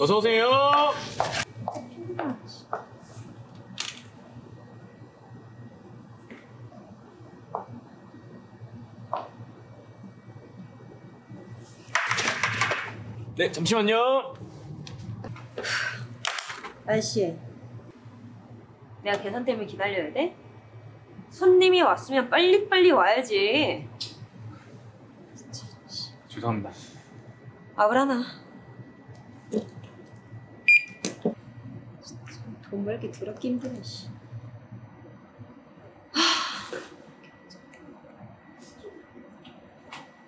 어서 오세요. 네, 잠시만요. 아저씨, 내가 계산 때문에 기다려야 돼? 손님이 왔으면 빨리빨리 와야지. 죄송합니다. 아브라나. 돈 벌기 더럽게 힘드네, 씨.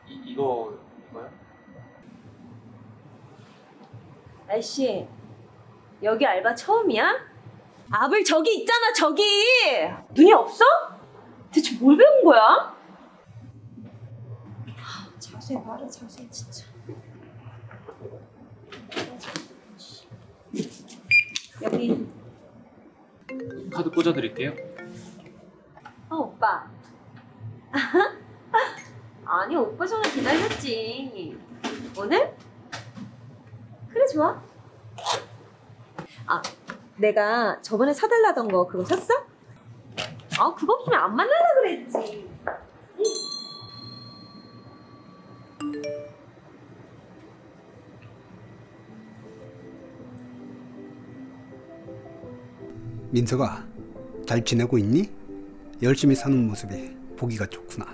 이, 이거 이거요? 아저씨, 여기 알바 처음이야? 압을 저기 있잖아, 저기! 눈이 없어? 대체 뭘 배운 거야? 하, 자세 봐라, 자세 진짜. 카드 꽂아드릴게요. 어, 오빠. 아니, 오빠 전화 기다렸지. 오늘? 그래, 좋아. 아, 내가 저번에 사달라던 거 그거 샀어? 아, 그거 없으면 안 만나려 그랬지. 민서가 잘 지내고 있니? 열심히 사는 모습이 보기가 좋구나.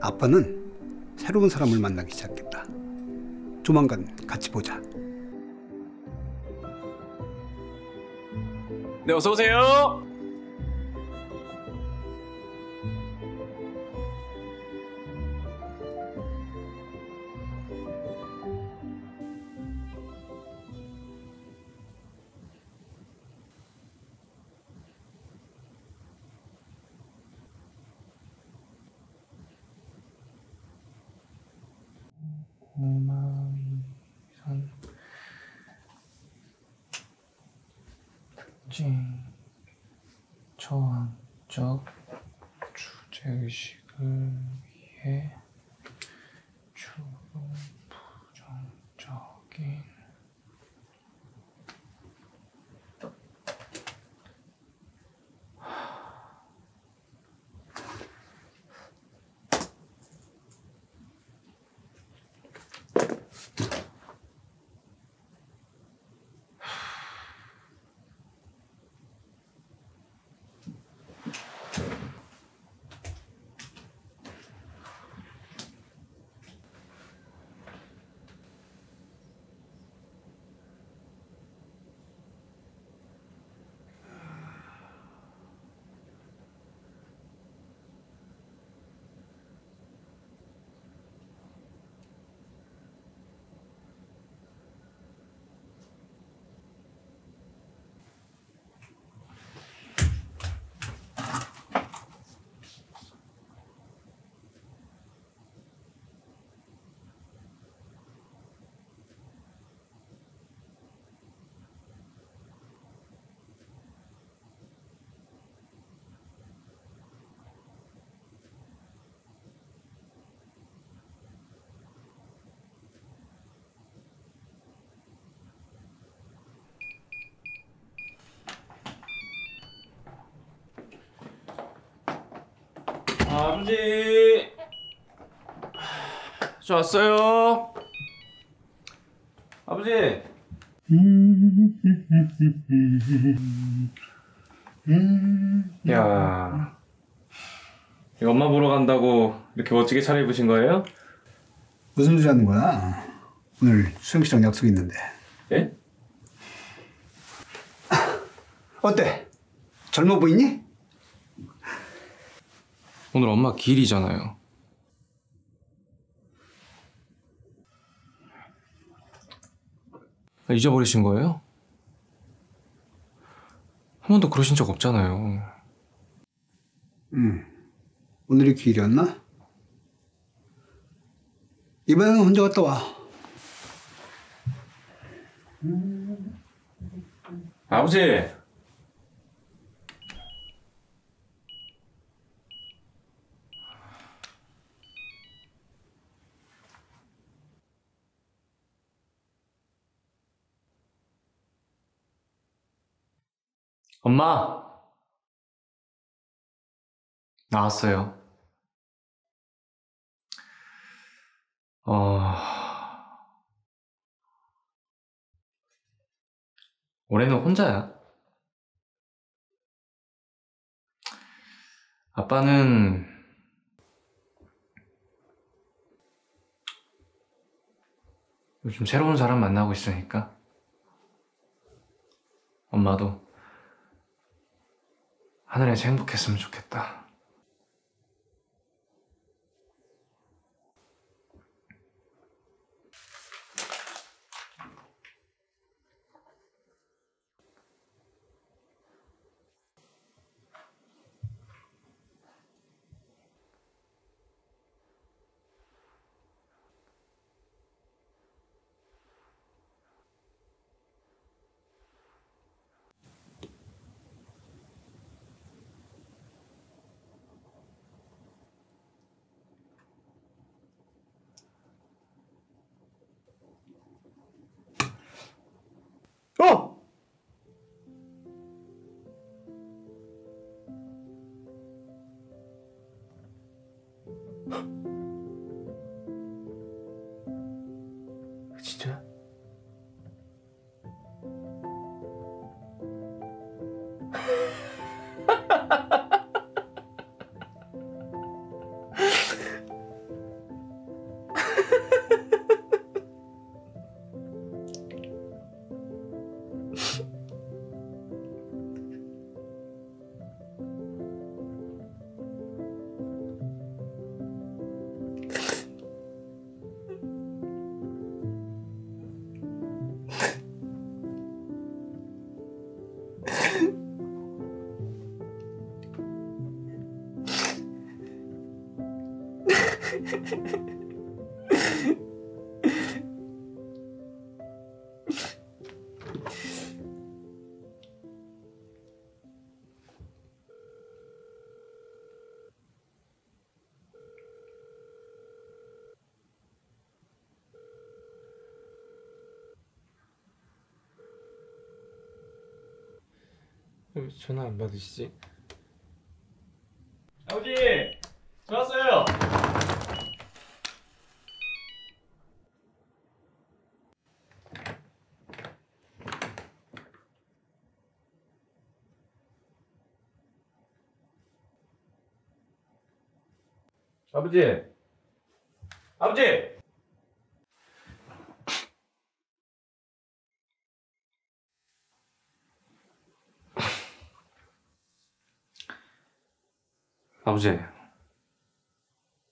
아빠는 새로운 사람을 만나기 시작했다. 조만간 같이 보자. 네, 어서 오세요. 오마이산 특징 저항적 주제의식을 위해 아버지. 저 왔어요. 아버지. 야, 엄마 보러 간다고 이렇게 멋지게 차려입으신 거예요? 무슨 소리 하는 거야? 오늘 수영 씨랑 약속 있는데. 예? 어때? 젊어 보이니? 오늘 엄마 기일이잖아요. 아, 잊어버리신 거예요? 한 번도 그러신 적 없잖아요. 응. 오늘이 기일이었나? 이번에는 혼자 갔다 와. 아버지. 엄마! 나왔어요. 어... 올해는 혼자야. 아빠는 요즘 새로운 사람 만나고 있으니까 엄마도 하늘에서 행복했으면 좋겠다. 왜 전화 안 받으시지? 아버지! 좋았어요! 아버지! 아버지! 아버지,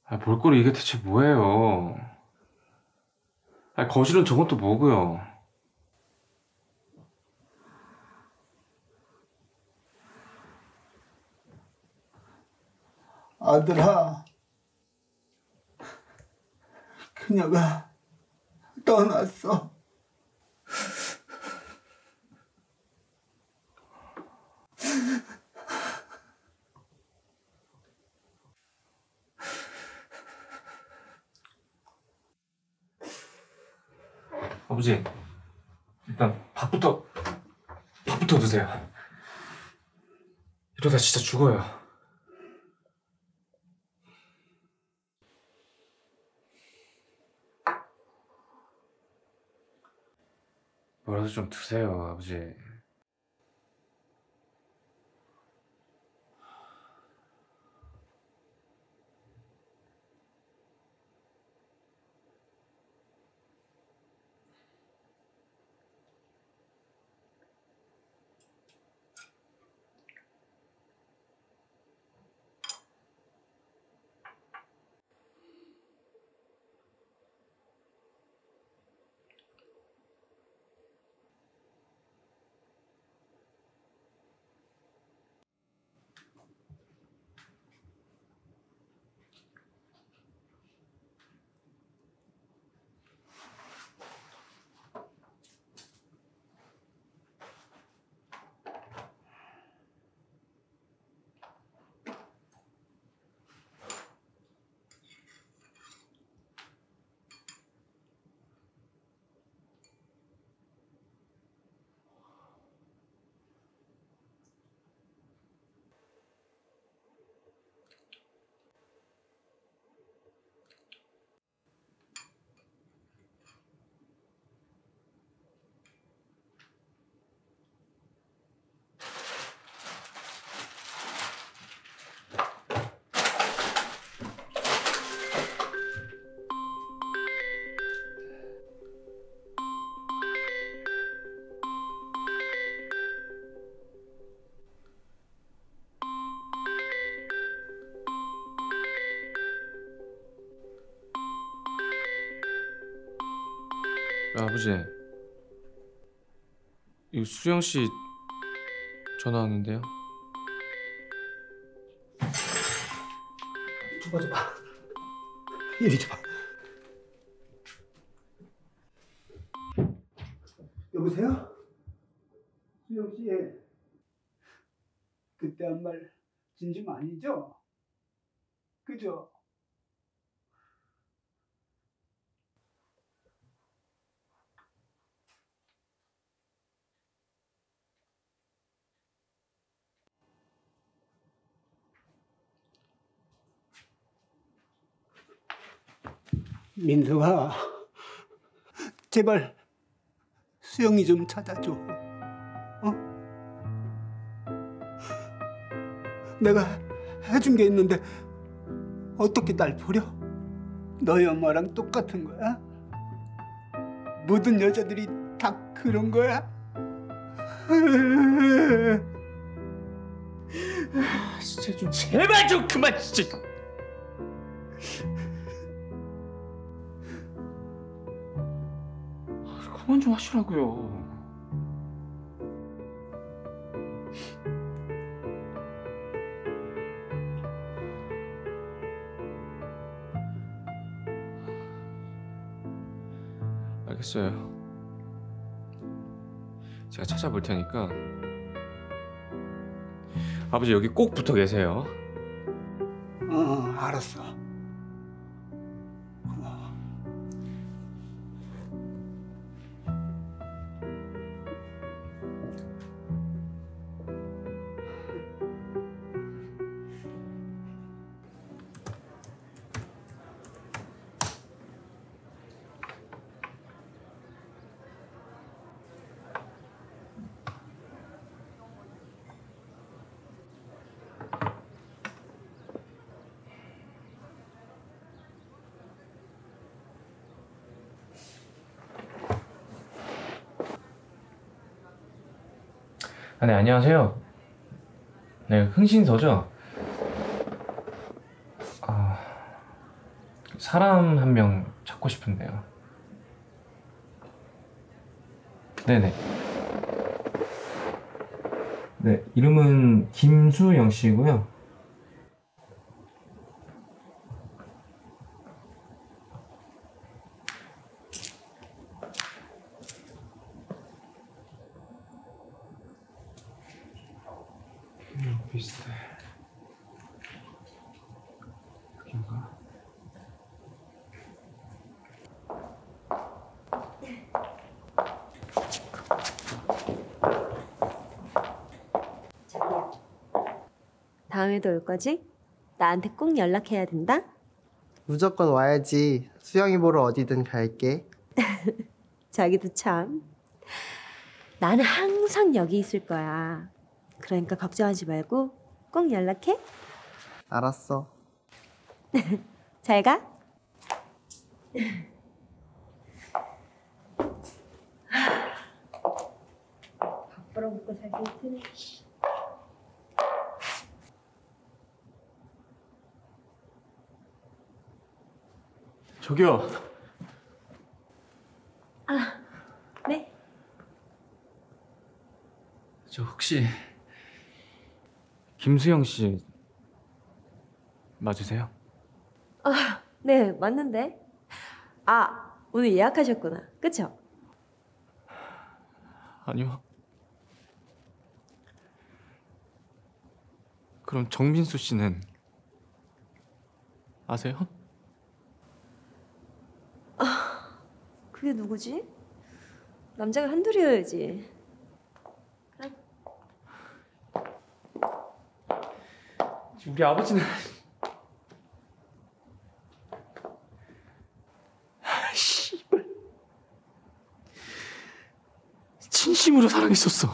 아, 볼거리 이게 대체 뭐예요? 아, 거실은 저건 또 뭐고요? 아들아, 그녀가 떠났어. 아버지, 일단 밥부터, 밥부터 드세요. 이러다 진짜 죽어요. 뭐라도 좀 드세요, 아버지. 아버지. 이거 수영 씨 전화 왔는데요. 줘봐 줘봐 이리 줘봐 여보세요? 수영씨 그때 한 말 진심 아니죠? 그죠? 민수아 제발 수영이 좀 찾아줘 어? 내가 해준 게 있는데 어떻게 날 버려? 너희 엄마랑 똑같은 거야? 모든 여자들이 다 그런 거야? 진짜 좀 제발 좀 그만 진짜. 그만 좀 하시라고요. 알겠어요. 제가 찾아볼 테니까 아버지 여기 꼭 붙어 계세요. 어 알았어 아, 네, 안녕하세요. 네, 흥신서죠? 아, 사람 한 명 찾고 싶은데요. 네네. 네, 이름은 김수영 씨고요. 비슷해. 여긴가? 자기야. 다음에도 올 거지? 나한테 꼭 연락해야 된다. 무조건 와야지. 수영이 보러 어디든 갈게. 자기도 참. 나는 항상 여기 있을 거야. 그러니까 걱정하지 말고 꼭 연락해. 알았어. 잘 가. 밥벌어 먹고 살기 힘드 저기요. 네? 저 혹시 김수영 씨 맞으세요? 네, 맞는데. 아, 오늘 예약하셨구나. 그쵸? 아니요. 그럼 정민수 씨는 아세요? 그게 누구지? 남자가 한둘이어야지. 우리 아버지는 아, 씨발 진심으로 사랑했었어.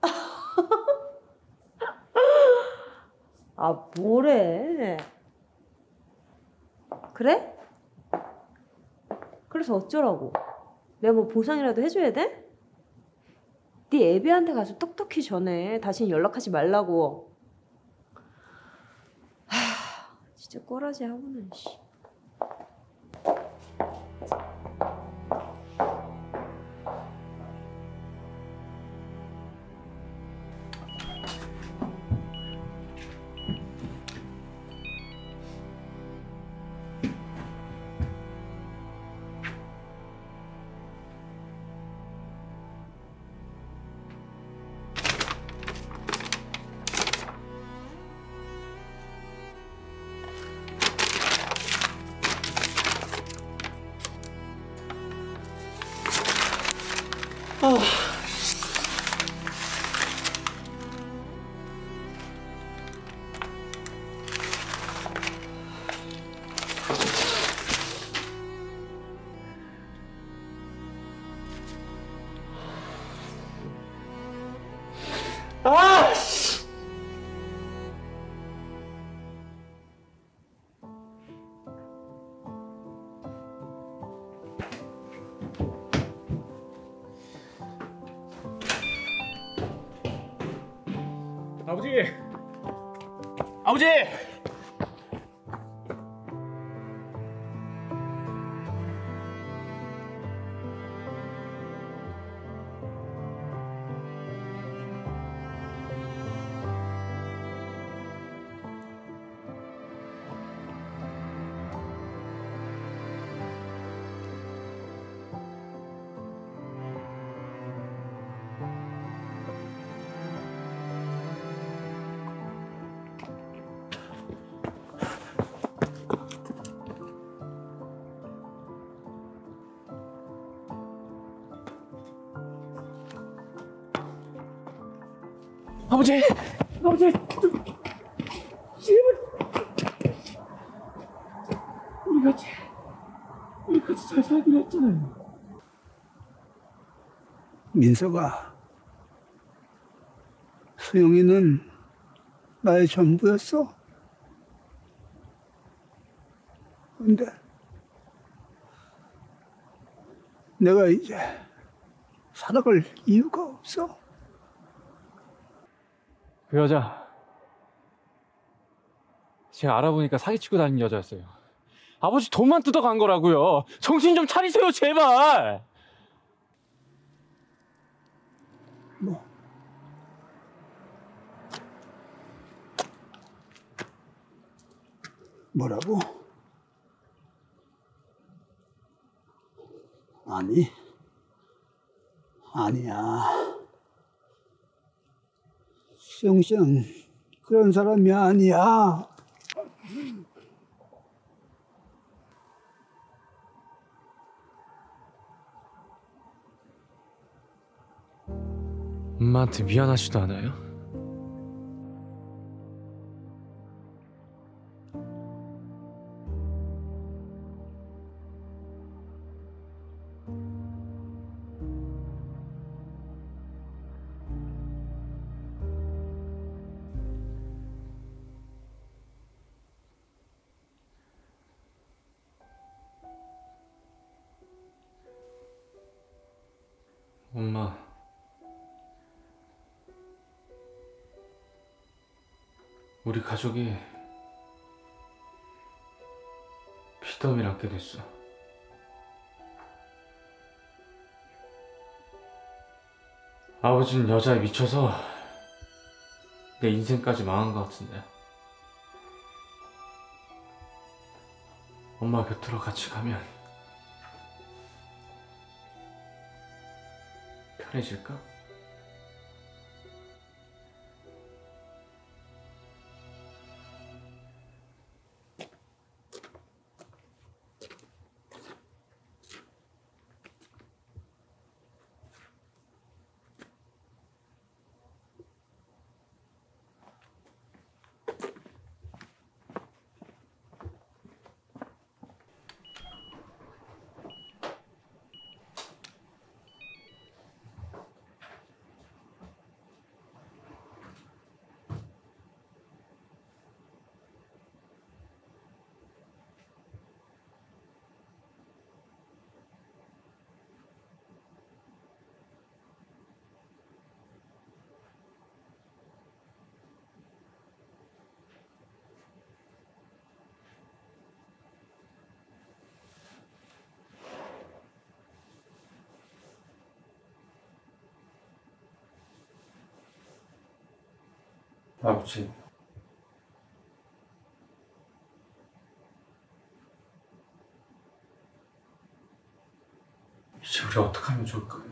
아, 뭐래? 그래? 그래서 어쩌라고? 내가 뭐 보상이라도 해줘야 돼? 네 애비한테 가서 똑똑히 전해. 다시는 연락하지 말라고. 하, 진짜 꼬라지 하고는 씨. 아버지! 아버지! 아버지! 아버지! 제발! 우리 같이, 우리 같이 잘 살기로 했잖아요. 민서가 수영이는 나의 전부였어. 근데 내가 이제 살아갈 이유가 없어. 그 여자 제가 알아보니까 사기치고 다니는 여자였어요. 아버지 돈만 뜯어간 거라고요. 정신 좀 차리세요, 제발. 뭐 뭐라고? 아니 아니야 씨는 그런 사람이 아니야 엄마한테 미안하지도 않아요? 가족이 피더미 낳게 됐어. 아버지는 여자에 미쳐서 내 인생까지 망한 것 같은데. 엄마 곁으로 같이 가면 편해질까? 아버지. 이제 우리 어떻게 하면 좋을까요?